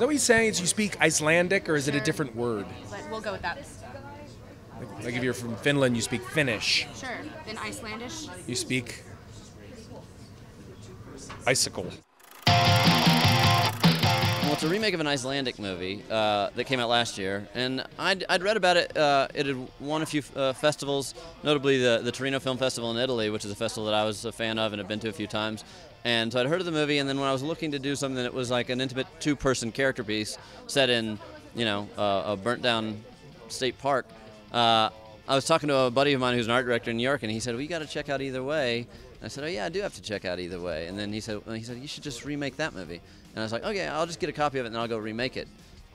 that what he's saying? Is you speak Icelandic, or is it a different word? But we'll go with that. Like if you're from Finland, you speak Finnish. Sure. Then Icelandish. You speak icicle. It's a remake of an Icelandic movie uh, that came out last year, and I'd, I'd read about it. Uh, it had won a few uh, festivals, notably the, the Torino Film Festival in Italy, which is a festival that I was a fan of and have been to a few times. And so I'd heard of the movie, and then when I was looking to do something that was like an intimate two-person character piece set in, you know, a burnt-down state park, uh, I was talking to a buddy of mine who's an art director in New York, and he said, "Well, you got to check out Either Way." I said, "Oh yeah, I do have to check out Either Way." And then he said, well, "He said you should just remake that movie." And I was like, "Okay, I'll just get a copy of it and I'll go remake it."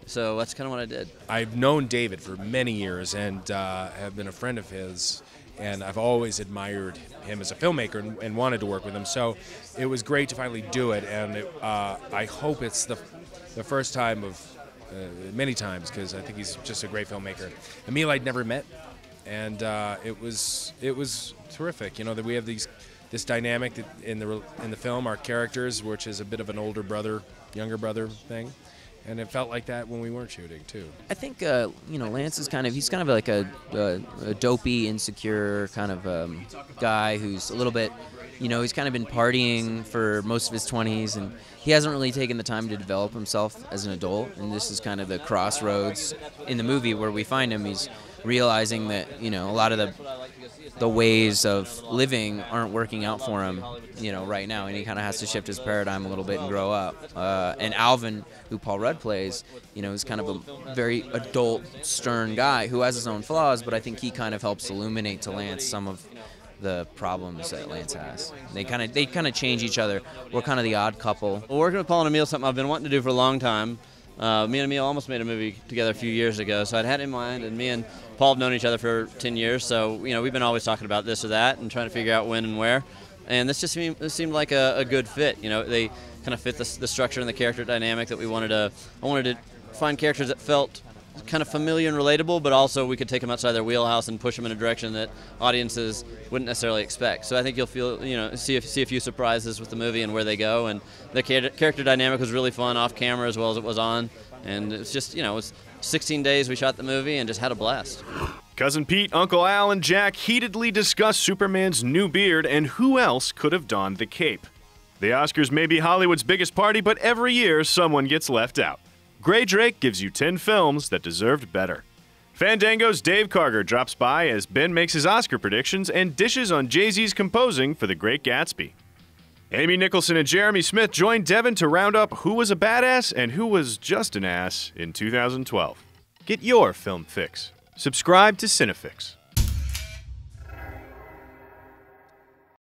So that's kind of what I did. I've known David for many years and uh, have been a friend of his, and I've always admired him as a filmmaker and, and wanted to work with him. So it was great to finally do it, and it, uh, I hope it's the the first time of uh, many times because I think he's just a great filmmaker. Emile I'd never met, and uh, it was it was terrific. You know that we have these this dynamic in the in the film, our characters, which is a bit of an older brother, younger brother thing. And it felt like that when we weren't shooting too. I think uh, you know Lance is kind of he's kind of like a, a, a dopey, insecure kind of um, guy who's a little bit, you know, he's kind of been partying for most of his 20s, and he hasn't really taken the time to develop himself as an adult. And this is kind of the crossroads in the movie where we find him. He's realizing that you know a lot of the the ways of living aren't working out for him, you know, right now, and he kind of has to shift his paradigm a little bit and grow up. Uh, and Alvin, who Paul Rudd plays, you know, is kind of a very adult, stern guy who has his own flaws, but I think he kind of helps illuminate to Lance some of the problems that Lance has. They kind of they kind of change each other. We're kind of the odd couple. Well, working with Paul and Emile is something I've been wanting to do for a long time. Uh, me and Emile almost made a movie together a few years ago, so I'd had in mind, and me and Paul have known each other for 10 years, so you know we've been always talking about this or that and trying to figure out when and where. And this just seemed, this seemed like a, a good fit. You know, they kind of fit the, the structure and the character dynamic that we wanted to. I wanted to find characters that felt kind of familiar and relatable, but also we could take them outside their wheelhouse and push them in a direction that audiences wouldn't necessarily expect. So I think you'll feel, you know, see a, see a few surprises with the movie and where they go. And the character dynamic was really fun off camera as well as it was on. And it's just, you know, it was 16 days we shot the movie and just had a blast. Cousin Pete, Uncle Al, and Jack heatedly discuss Superman's new beard and who else could have donned the cape. The Oscars may be Hollywood's biggest party, but every year someone gets left out. Grae Drake gives you 10 films that deserved better. Fandango's Dave Karger drops by as Ben makes his Oscar predictions and dishes on Jay Z's composing for The Great Gatsby. Amy Nicholson and Jeremy Smith join Devin to round up who was a badass and who was just an ass in 2012. Get your film fix. Subscribe to Cinefix.